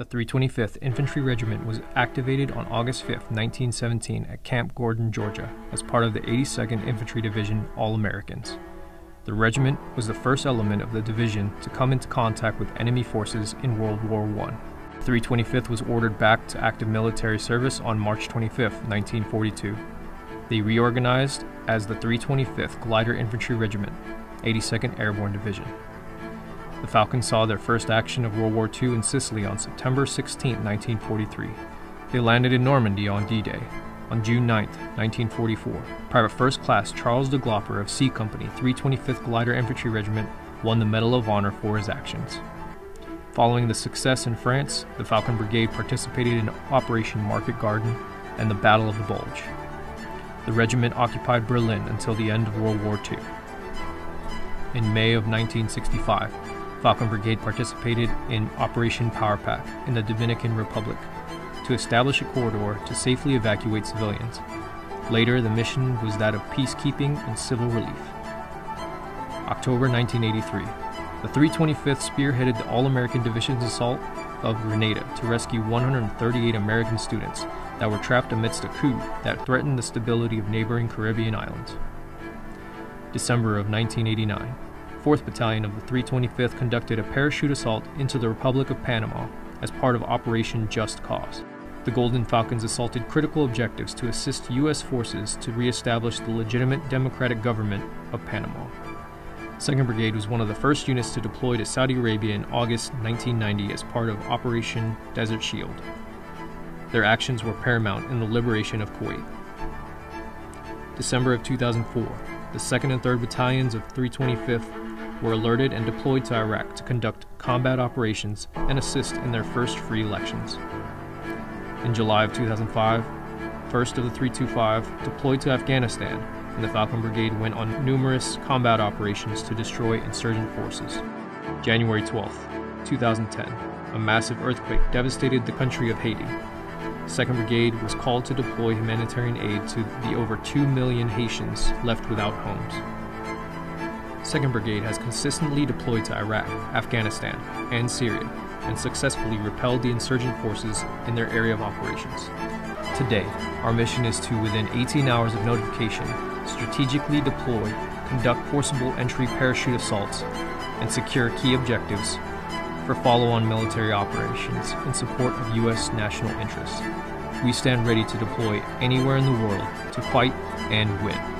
the 325th Infantry Regiment was activated on August 5, 1917, at Camp Gordon, Georgia, as part of the 82nd Infantry Division All Americans. The regiment was the first element of the division to come into contact with enemy forces in World War I. The 325th was ordered back to active military service on March 25, 1942. They reorganized as the 325th Glider Infantry Regiment, 82nd Airborne Division. The Falcons saw their first action of World War II in Sicily on September 16, 1943. They landed in Normandy on D Day. On June 9, 1944, Private First Class Charles de Glopper of C Company, 325th Glider Infantry Regiment, won the Medal of Honor for his actions. Following the success in France, the Falcon Brigade participated in Operation Market Garden and the Battle of the Bulge. The regiment occupied Berlin until the end of World War II. In May of 1965, Falcon Brigade participated in Operation Power Pack in the Dominican Republic to establish a corridor to safely evacuate civilians. Later, the mission was that of peacekeeping and civil relief. October 1983. The 325th spearheaded the All American Division's assault of Grenada to rescue 138 American students that were trapped amidst a coup that threatened the stability of neighboring Caribbean islands. December of 1989. 4th Battalion of the 325th conducted a parachute assault into the Republic of Panama as part of Operation Just Cause. The Golden Falcons assaulted critical objectives to assist U.S. forces to reestablish the legitimate democratic government of Panama. 2nd Brigade was one of the first units to deploy to Saudi Arabia in August 1990 as part of Operation Desert Shield. Their actions were paramount in the liberation of Kuwait. December of 2004, the 2nd and 3rd Battalions of 325th were alerted and deployed to Iraq to conduct combat operations and assist in their first free elections. In July of 2005, 1st of the 325 deployed to Afghanistan, and the Falcon Brigade went on numerous combat operations to destroy insurgent forces. January 12, 2010, a massive earthquake devastated the country of Haiti. 2nd Brigade was called to deploy humanitarian aid to the over 2 million Haitians left without homes. 2nd Brigade has consistently deployed to Iraq, Afghanistan, and Syria and successfully repelled the insurgent forces in their area of operations. Today, our mission is to, within 18 hours of notification, strategically deploy, conduct forcible entry parachute assaults, and secure key objectives for follow on military operations in support of U.S. national interests. We stand ready to deploy anywhere in the world to fight and win.